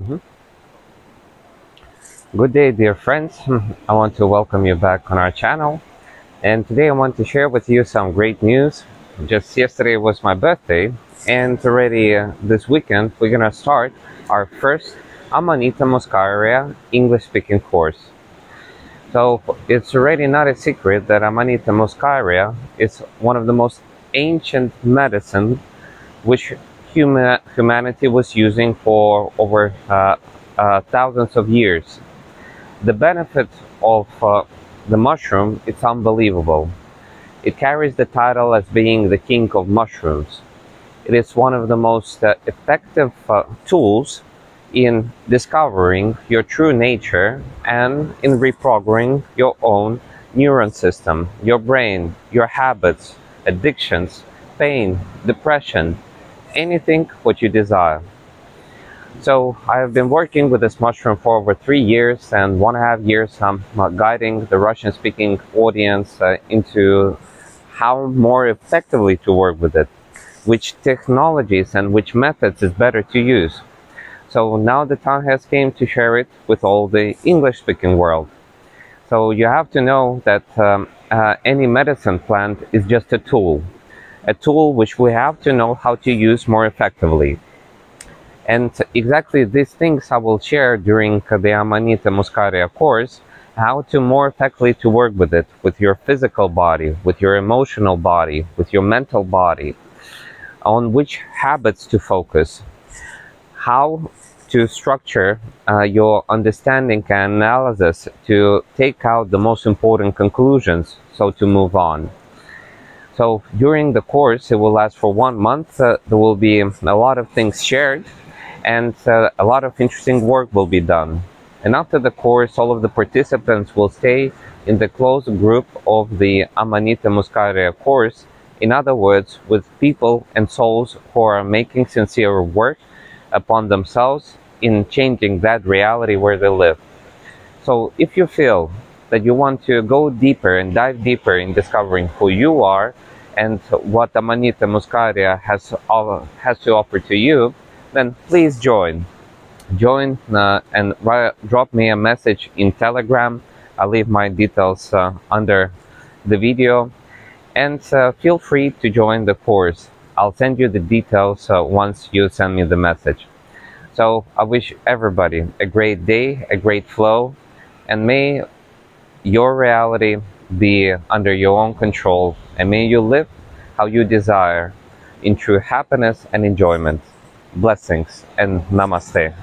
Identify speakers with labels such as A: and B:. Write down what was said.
A: Mhm. Good day, dear friends. I want to welcome you back on our channel. And today I want to share with you some great news. Just yesterday was my birthday, and already uh, this weekend we're gonna start our first Amanita Muscaria English speaking course. So it's already not a secret that Amanita muscaria is one of the most ancient medicine which human, humanity was using for over uh, uh, thousands of years. The benefit of uh, the mushroom it's unbelievable. It carries the title as being the king of mushrooms. It is one of the most effective tools in discovering your true nature and in reprogramming your own neuron system, your brain, your habits, addictions, pain, depression, anything what you desire. So I have been working with this mushroom for over three years and one and a half years I'm uh, guiding the Russian speaking audience uh, into how more effectively to work with it, which technologies and which methods is better to use. So now the time has came to share it with all the English speaking world. So you have to know that um, uh, any medicine plant is just a tool a tool which we have to know how to use more effectively. And exactly these things I will share during the Amanita Muscaria course, how to more effectively to work with it, with your physical body, with your emotional body, with your mental body, on which habits to focus, how to structure uh, your understanding and analysis to take out the most important conclusions so to move on. So during the course, it will last for one month. Uh, there will be a lot of things shared and uh, a lot of interesting work will be done. And after the course, all of the participants will stay in the closed group of the Amanita Muscaria course. In other words, with people and souls who are making sincere work upon themselves in changing that reality where they live. So if you feel that you want to go deeper and dive deeper in discovering who you are and what Amanita Muscaria has, has to offer to you, then please join. Join uh, and drop me a message in Telegram. I'll leave my details uh, under the video. And uh, feel free to join the course. I'll send you the details uh, once you send me the message. So I wish everybody a great day, a great flow, and may your reality be under your own control and may you live how you desire in true happiness and enjoyment. Blessings and namaste.